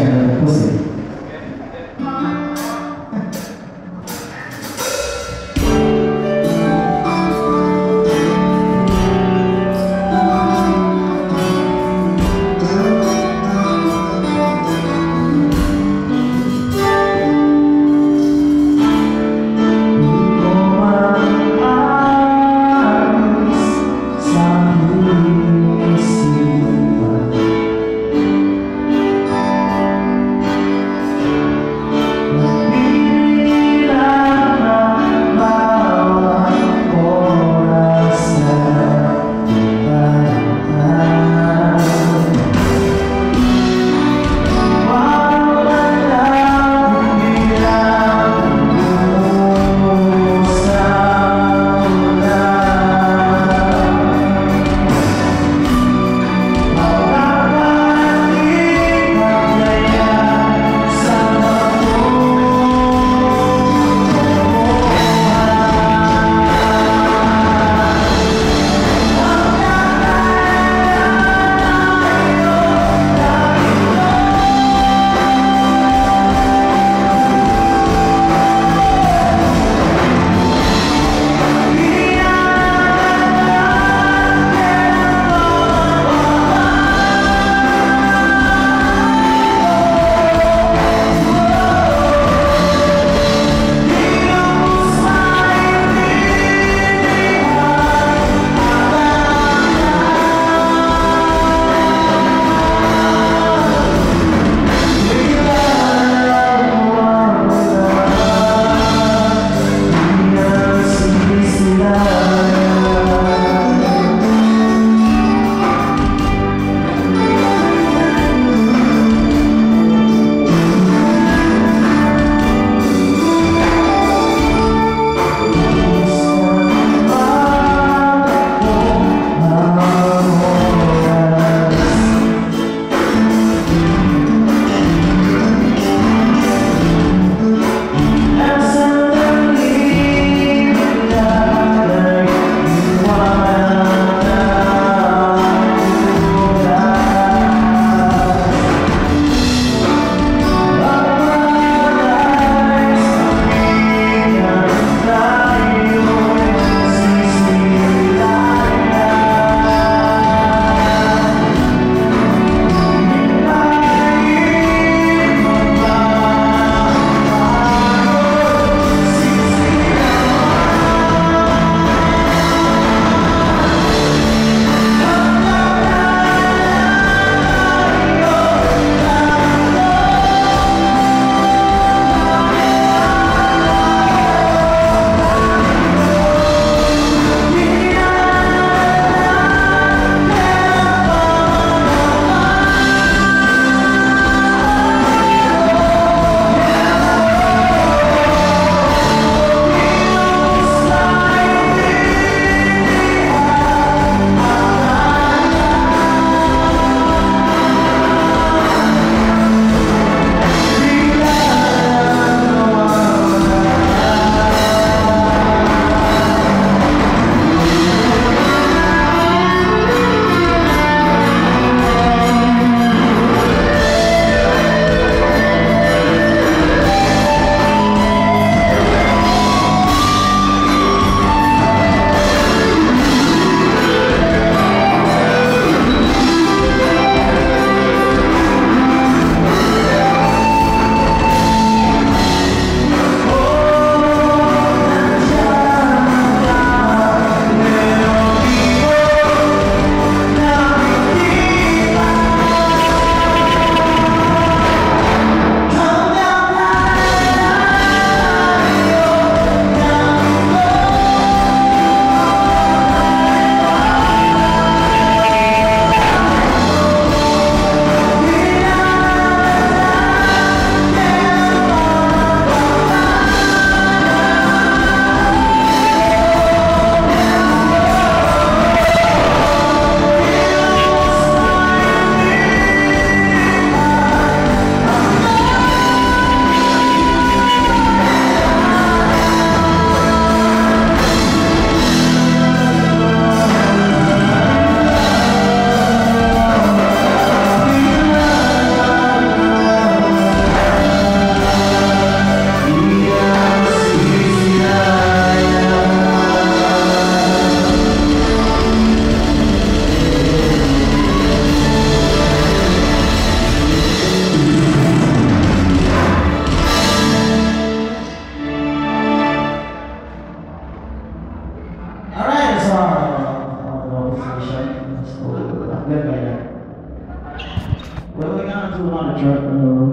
Chairman live like that. Well, we got into a lot of trouble. Uh,